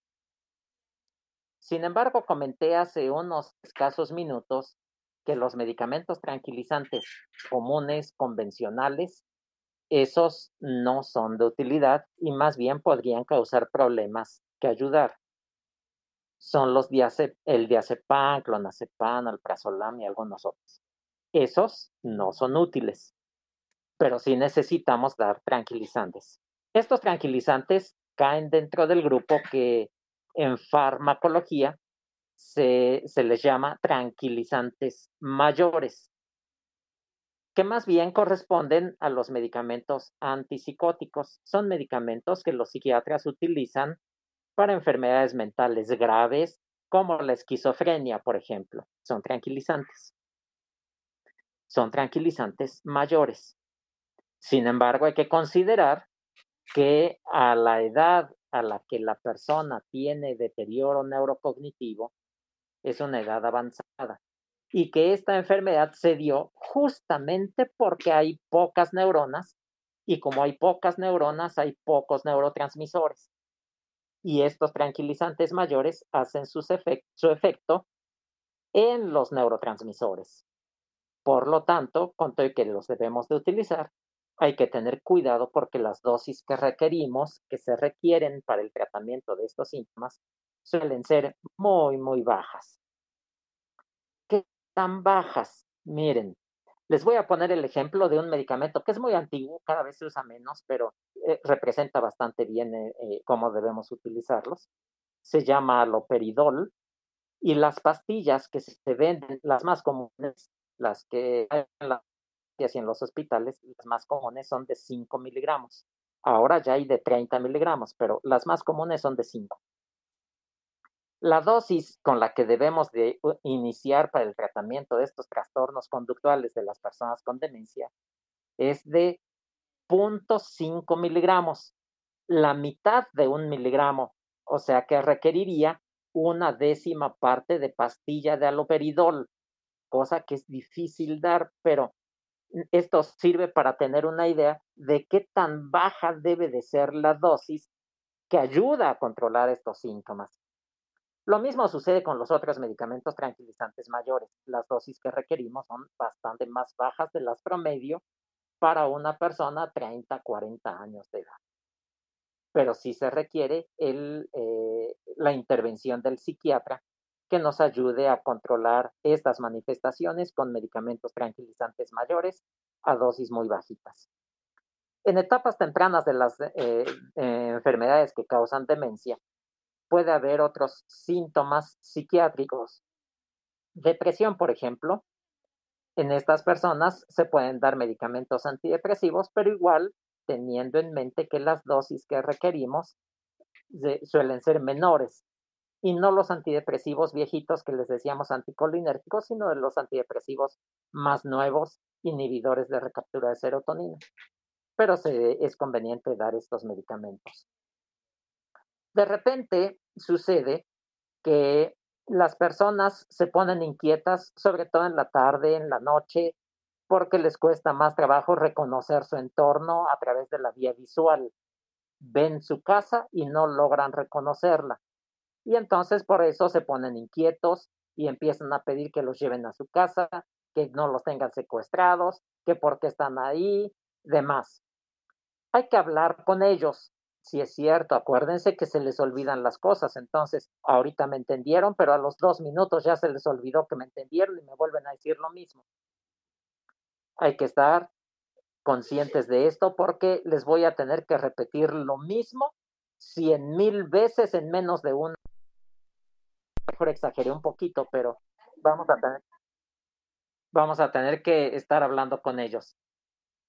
Sin embargo, comenté hace unos escasos minutos que los medicamentos tranquilizantes comunes, convencionales, esos no son de utilidad y más bien podrían causar problemas que ayudar. Son los el diazepam, clonazepam, alprazolam y algunos otros. Esos no son útiles, pero sí necesitamos dar tranquilizantes. Estos tranquilizantes caen dentro del grupo que en farmacología se, les llama tranquilizantes mayores, que más bien corresponden a los medicamentos antipsicóticos. Son medicamentos que los psiquiatras utilizan para enfermedades mentales graves, como la esquizofrenia, por ejemplo. Son tranquilizantes. Son tranquilizantes mayores. Sin embargo, hay que considerar que a la edad a la que la persona tiene deterioro neurocognitivo es una edad avanzada y que esta enfermedad se dio justamente porque hay pocas neuronas y como hay pocas neuronas hay pocos neurotransmisores y estos tranquilizantes mayores hacen su efecto en los neurotransmisores. Por lo tanto, con todo que los debemos de utilizar, hay que tener cuidado porque las dosis que requerimos, que se requieren para el tratamiento de estos síntomas, suelen ser muy, muy bajas. ¿Qué tan bajas? Miren, les voy a poner el ejemplo de un medicamento que es muy antiguo, cada vez se usa menos, pero eh, representa bastante bien eh, eh, cómo debemos utilizarlos. Se llama aloperidol y las pastillas que se venden, las más comunes, las que hay en la y en los hospitales, las más comunes son de 5 miligramos. Ahora ya hay de 30 miligramos, pero las más comunes son de 5. La dosis con la que debemos de iniciar para el tratamiento de estos trastornos conductuales de las personas con demencia es de 0.5 miligramos, la mitad de un miligramo, o sea que requeriría una décima parte de pastilla de aloperidol, cosa que es difícil dar, pero esto sirve para tener una idea de qué tan baja debe de ser la dosis que ayuda a controlar estos síntomas. Lo mismo sucede con los otros medicamentos tranquilizantes mayores. Las dosis que requerimos son bastante más bajas de las promedio para una persona 30, 40 años de edad. Pero sí se requiere eh, la intervención del psiquiatra que nos ayude a controlar estas manifestaciones con medicamentos tranquilizantes mayores a dosis muy bajitas. En etapas tempranas de las eh, enfermedades que causan demencia, puede haber otros síntomas psiquiátricos. Depresión, por ejemplo. En estas personas se pueden dar medicamentos antidepresivos, pero igual teniendo en mente que las dosis que requerimos suelen ser menores y no los antidepresivos viejitos que les decíamos anticolinérgicos, sino de los antidepresivos más nuevos, inhibidores de recaptura de serotonina. Pero se, es conveniente dar estos medicamentos. De repente sucede que las personas se ponen inquietas, sobre todo en la tarde, en la noche, porque les cuesta más trabajo reconocer su entorno a través de la vía visual. Ven su casa y no logran reconocerla. Y entonces por eso se ponen inquietos y empiezan a pedir que los lleven a su casa, que no los tengan secuestrados, que por qué están ahí, demás. Hay que hablar con ellos, si es cierto, acuérdense que se les olvidan las cosas, entonces ahorita me entendieron, pero a los dos minutos ya se les olvidó que me entendieron y me vuelven a decir lo mismo. Hay que estar conscientes de esto porque les voy a tener que repetir lo mismo cien mil veces en menos de una. Mejor exageré un poquito, pero vamos a tener, vamos a tener que estar hablando con ellos.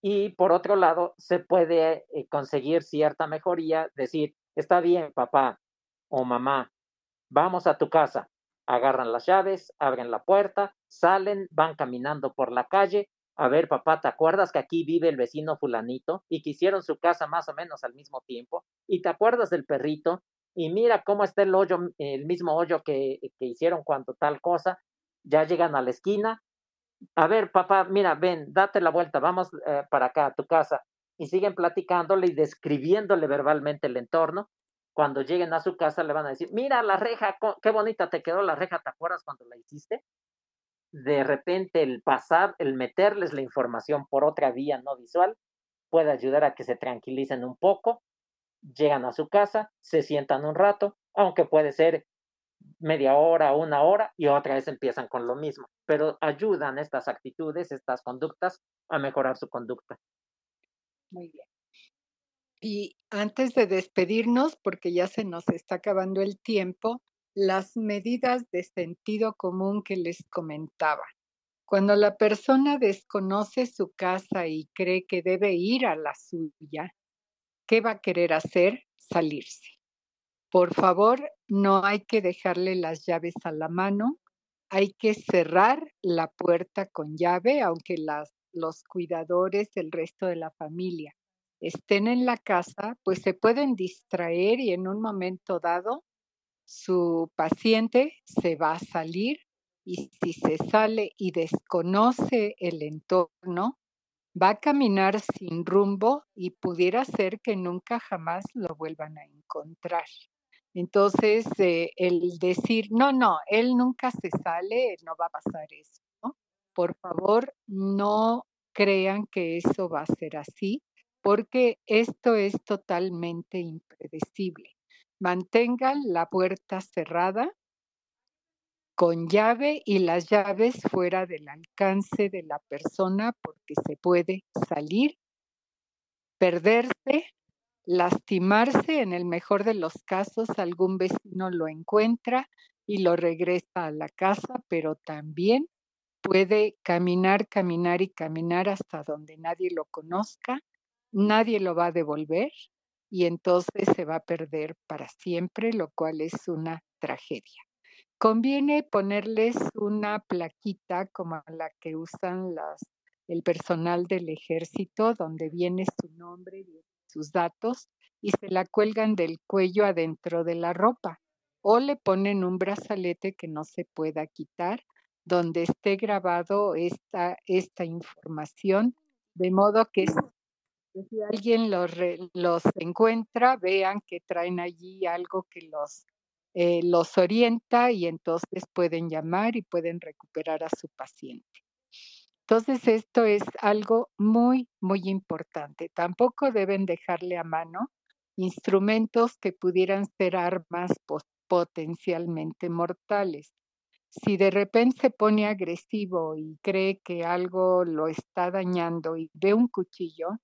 Y por otro lado, se puede eh, conseguir cierta mejoría, decir, está bien, papá o mamá, vamos a tu casa, agarran las llaves, abren la puerta, salen, van caminando por la calle. A ver, papá, ¿te acuerdas que aquí vive el vecino fulanito y que hicieron su casa más o menos al mismo tiempo? ¿Y te acuerdas del perrito? Y mira cómo está el hoyo, el mismo hoyo que, que hicieron cuando tal cosa. Ya llegan a la esquina, a ver, papá, mira, ven, date la vuelta, vamos eh, para acá, a tu casa. Y siguen platicándole y describiéndole verbalmente el entorno. Cuando lleguen a su casa le van a decir, mira la reja, qué bonita te quedó la reja, ¿te acuerdas cuando la hiciste? De repente el pasar, el meterles la información por otra vía no visual puede ayudar a que se tranquilicen un poco, llegan a su casa, se sientan un rato, aunque puede ser media hora, una hora y otra vez empiezan con lo mismo, pero ayudan estas actitudes, estas conductas a mejorar su conducta. Muy bien. Y antes de despedirnos, porque ya se nos está acabando el tiempo, las medidas de sentido común que les comentaba. Cuando la persona desconoce su casa y cree que debe ir a la suya, ¿qué va a querer hacer? Salirse. Por favor, no hay que dejarle las llaves a la mano, hay que cerrar la puerta con llave, aunque los cuidadores, el resto de la familia estén en la casa, pues se pueden distraer y en un momento dado su paciente se va a salir y si se sale y desconoce el entorno, va a caminar sin rumbo y pudiera ser que nunca jamás lo vuelvan a encontrar. Entonces, eh, el decir, no, no, él nunca se sale, no va a pasar eso, ¿no? Por favor, no crean que eso va a ser así, porque esto es totalmente impredecible. Mantengan la puerta cerrada con llave y las llaves fuera del alcance de la persona porque se puede salir, perderse lastimarse, en el mejor de los casos algún vecino lo encuentra y lo regresa a la casa, pero también puede caminar, caminar y caminar hasta donde nadie lo conozca, nadie lo va a devolver y entonces se va a perder para siempre, lo cual es una tragedia. Conviene ponerles una plaquita como la que usan las, el personal del ejército, donde viene su nombre, sus datos y se la cuelgan del cuello adentro de la ropa o le ponen un brazalete que no se pueda quitar donde esté grabado esta, esta información, de modo que si alguien los, los encuentra, vean que traen allí algo que los, eh, los orienta y entonces pueden llamar y pueden recuperar a su paciente. Entonces, esto es algo muy, muy importante. Tampoco deben dejarle a mano instrumentos que pudieran ser armas potencialmente mortales. Si de repente se pone agresivo y cree que algo lo está dañando y ve un cuchillo,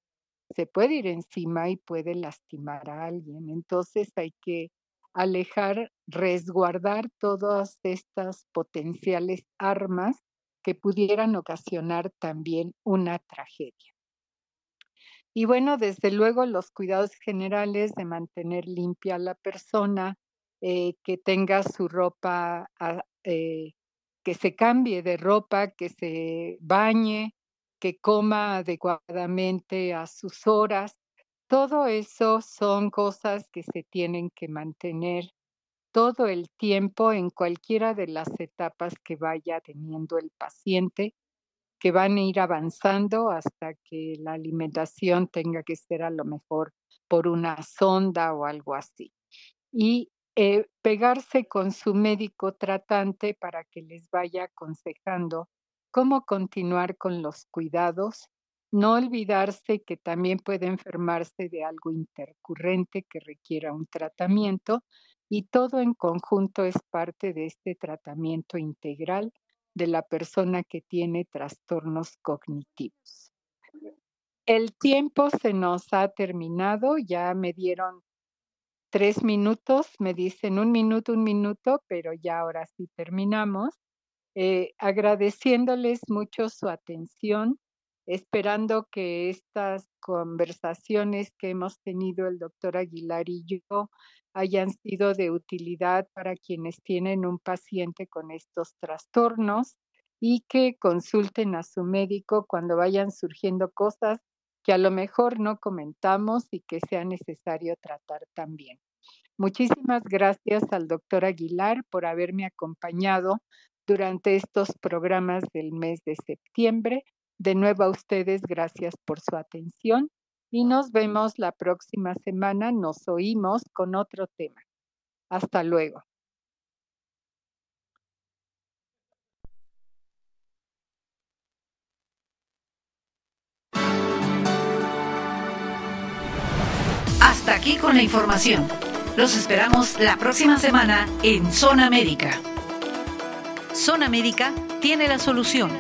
se puede ir encima y puede lastimar a alguien. Entonces hay que alejar, resguardar todas estas potenciales armas que pudieran ocasionar también una tragedia. Y bueno, desde luego los cuidados generales de mantener limpia a la persona, eh, que tenga su ropa, ah, eh, que se cambie de ropa, que se bañe, que coma adecuadamente a sus horas. Todo eso son cosas que se tienen que mantener todo el tiempo en cualquiera de las etapas que vaya teniendo el paciente, que van a ir avanzando hasta que la alimentación tenga que ser a lo mejor por una sonda o algo así. Y eh, pegarse con su médico tratante para que les vaya aconsejando cómo continuar con los cuidados. No olvidarse que también puede enfermarse de algo intercurrente que requiera un tratamiento y todo en conjunto es parte de este tratamiento integral de la persona que tiene trastornos cognitivos. El tiempo se nos ha terminado, ya me dieron tres minutos, me dicen un minuto, un minuto, pero ya ahora sí terminamos. Eh, agradeciéndoles mucho su atención, esperando que estas conversaciones que hemos tenido el doctor Aguilar y yo hayan sido de utilidad para quienes tienen un paciente con estos trastornos y que consulten a su médico cuando vayan surgiendo cosas que a lo mejor no comentamos y que sea necesario tratar también. Muchísimas gracias al doctor Aguilar por haberme acompañado durante estos programas del mes de septiembre. De nuevo a ustedes, gracias por su atención y nos vemos la próxima semana. Nos oímos con otro tema. Hasta luego. Hasta aquí con la información. Los esperamos la próxima semana en Zona Médica. Zona Médica tiene la solución.